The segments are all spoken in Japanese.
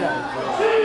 ぐらい。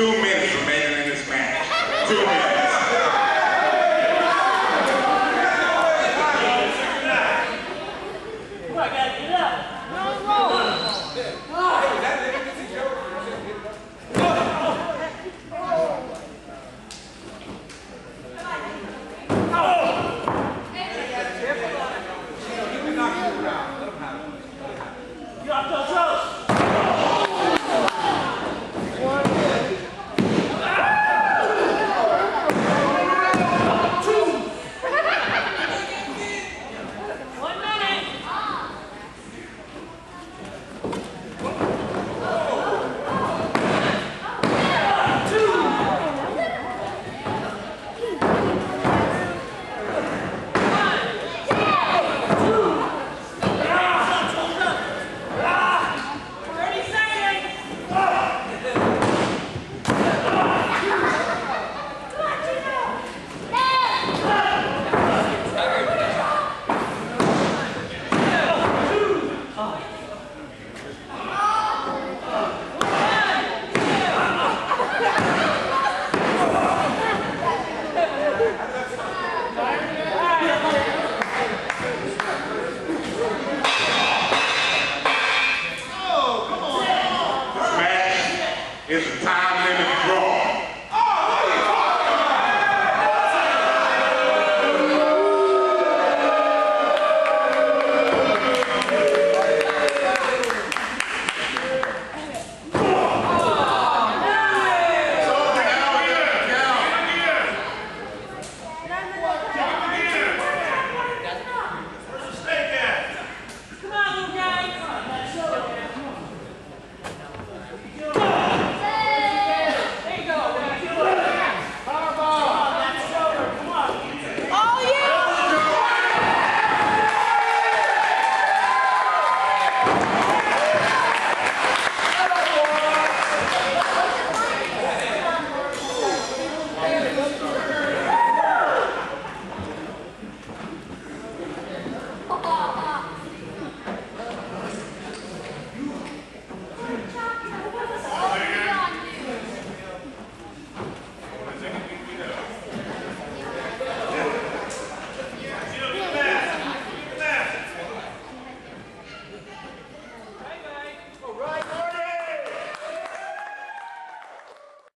Two minutes